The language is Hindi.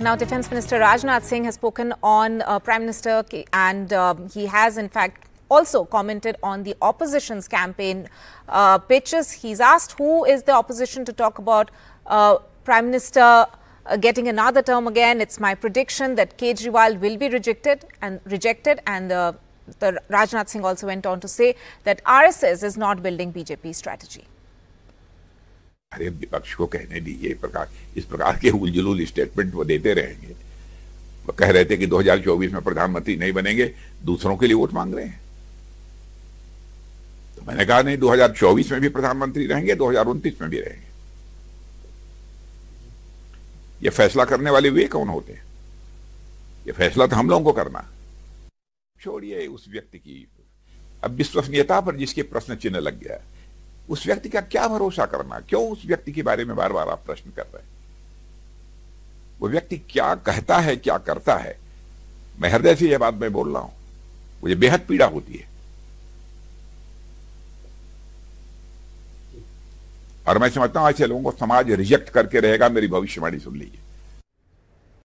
Now, Defence Minister Rajnath Singh has spoken on uh, Prime Minister and uh, he has, in fact, also commented on the opposition's campaign uh, pitches. He's asked who is the opposition to talk about uh, Prime Minister uh, getting another term again. It's my prediction that Kejriwal will be rejected and rejected. And uh, the Rajnath Singh also went on to say that RSS is not building BJP strategy. अरे, विपक्ष को कहने दीजिए प्रकार, इस प्रकार के उलझुल स्टेटमेंट वो देते रहेंगे। वो कह रहे थे कि 2024 में प्रधानमंत्री नहीं बनेंगे, दूसरों के लिए वोट मांग रहे हैं। तो मैंने कहा, नहीं 2024 में भी प्रधानमंत्री रहेंगे 2029 में भी रहेंगे। ये फैसला करने वाले वे कौन होते हैं? ये फैसला तो हम लोगों को करना। छोड़िए उस व्यक्ति की अब विश्वसनीयता पर जिसके प्रश्न चिन्ह लग गया। उस व्यक्ति का क्या भरोसा करना? क्यों उस व्यक्ति के बारे में बार बार आप प्रश्न कर रहे हैं? वो व्यक्ति क्या कहता है, क्या करता है? मैं हृदय से यह बात मैं बोल रहा हूँ। मुझे बेहद पीड़ा होती है। और मैं समझता हूँ ऐसे लोगों को समाज रिजेक्ट करके रहेगा, मेरी भविष्यवाणी सुन लीजिए।